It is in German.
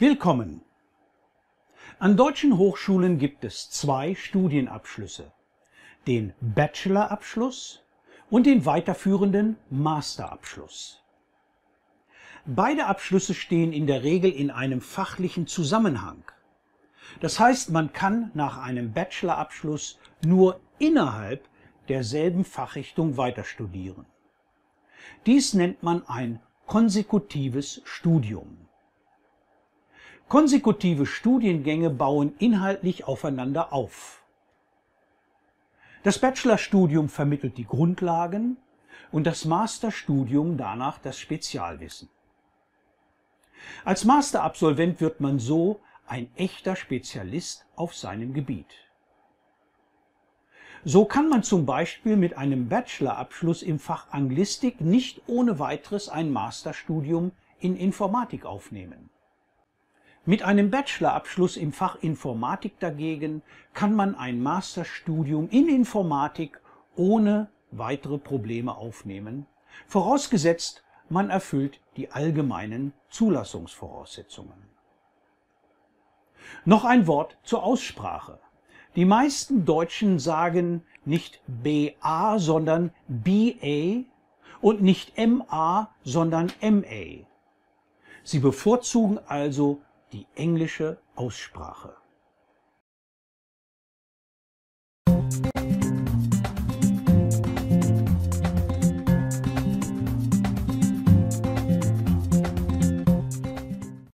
Willkommen! An deutschen Hochschulen gibt es zwei Studienabschlüsse, den Bachelorabschluss und den weiterführenden Masterabschluss. Beide Abschlüsse stehen in der Regel in einem fachlichen Zusammenhang. Das heißt, man kann nach einem Bachelorabschluss nur innerhalb derselben Fachrichtung weiter studieren. Dies nennt man ein konsekutives Studium. Konsekutive Studiengänge bauen inhaltlich aufeinander auf. Das Bachelorstudium vermittelt die Grundlagen und das Masterstudium danach das Spezialwissen. Als Masterabsolvent wird man so ein echter Spezialist auf seinem Gebiet. So kann man zum Beispiel mit einem Bachelorabschluss im Fach Anglistik nicht ohne weiteres ein Masterstudium in Informatik aufnehmen. Mit einem Bachelorabschluss im Fach Informatik dagegen kann man ein Masterstudium in Informatik ohne weitere Probleme aufnehmen, vorausgesetzt man erfüllt die allgemeinen Zulassungsvoraussetzungen. Noch ein Wort zur Aussprache. Die meisten Deutschen sagen nicht BA, sondern BA und nicht MA, sondern MA. Sie bevorzugen also die englische Aussprache.